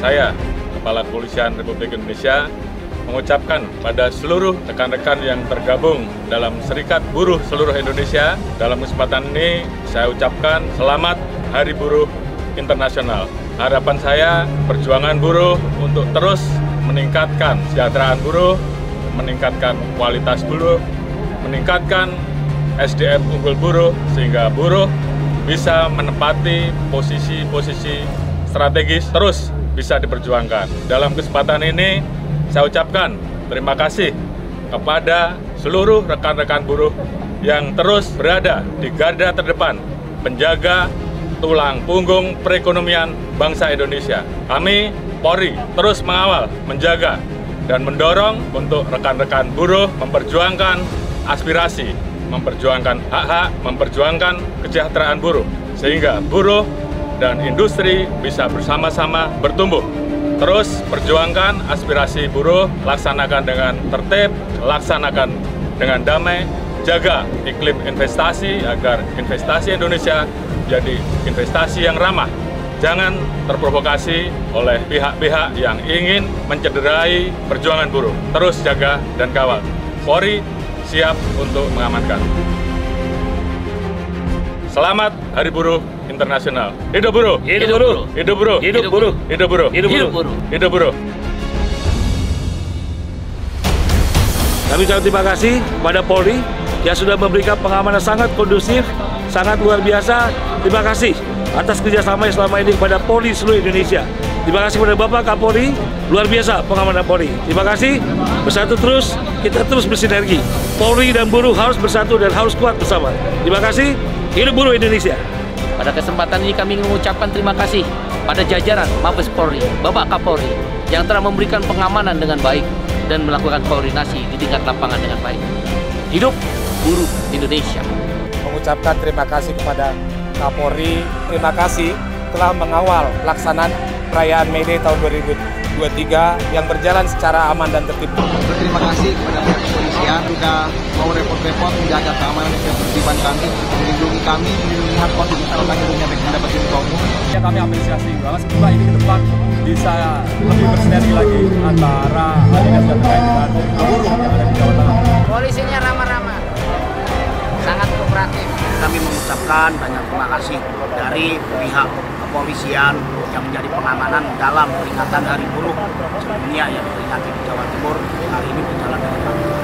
Saya, Kepala Kepolisian Republik Indonesia, mengucapkan pada seluruh rekan-rekan yang tergabung dalam Serikat Buruh seluruh Indonesia. Dalam kesempatan ini, saya ucapkan selamat Hari Buruh Internasional. Harapan saya, perjuangan buruh untuk terus meningkatkan kesejahteraan buruh, meningkatkan kualitas buruh, meningkatkan SDM unggul buruh, sehingga buruh bisa menempati posisi-posisi strategis terus bisa diperjuangkan. Dalam kesempatan ini, saya ucapkan terima kasih kepada seluruh rekan-rekan buruh yang terus berada di garda terdepan, penjaga tulang punggung perekonomian bangsa Indonesia. Kami, Polri, terus mengawal, menjaga, dan mendorong untuk rekan-rekan buruh memperjuangkan aspirasi, memperjuangkan hak-hak, memperjuangkan kesejahteraan buruh, sehingga buruh dan industri bisa bersama-sama bertumbuh. Terus perjuangkan aspirasi buruh, laksanakan dengan tertib, laksanakan dengan damai, jaga iklim investasi agar investasi Indonesia jadi investasi yang ramah. Jangan terprovokasi oleh pihak-pihak yang ingin mencederai perjuangan buruh. Terus jaga dan kawal. Polri siap untuk mengamankan. Selamat Hari Buruh Internasional. Hidup buruh. Hidup buruh. Hidup buruh. Hidup buruh. Hidup buruh. Hidup buruh. Hidup buruh. Kami ucapkan terima kasih kepada Polri yang sudah memberikan pengamanan sangat kondusif, sangat luar biasa. Terima kasih atas kerjasama yang selama ini kepada Polri seluruh Indonesia. Terima kasih kepada Bapak Kapolri, luar biasa pengamanan Polri. Terima kasih, bersatu terus, kita terus bersinergi. Polri dan buruh harus bersatu dan harus kuat bersama. Terima kasih, hidup buruh Indonesia. Pada kesempatan ini kami mengucapkan terima kasih pada jajaran Mabes Polri, Bapak Kapolri yang telah memberikan pengamanan dengan baik dan melakukan koordinasi di tingkat lapangan dengan baik. Hidup buruh Indonesia. mengucapkan terima kasih kepada Kapolri. Terima kasih telah mengawal pelaksanaan perayaan May Day tahun 2023 yang berjalan secara aman dan tertib. Berterima kasih kepada pihak kepolisian sudah mau repot-repot menjaga keamanan dan ketertiban kami, melindungi kami, melindungi hak konstitusional kami untuk menyampaikan pendapat di muka umum. ya kami apresiasi banget semoga ini ke depan bisa lebih bersinergi lagi antara dinas yang terkait dengan buruh yang ada di Jawa Tengah. Polisinya ramah-ramah, mengucapkan banyak terima kasih dari pihak kepolisian yang menjadi pengamanan dalam peringatan Hari Buruh Sedunia yang diperingati di Jawa Timur hari ini berjalan dengan baik.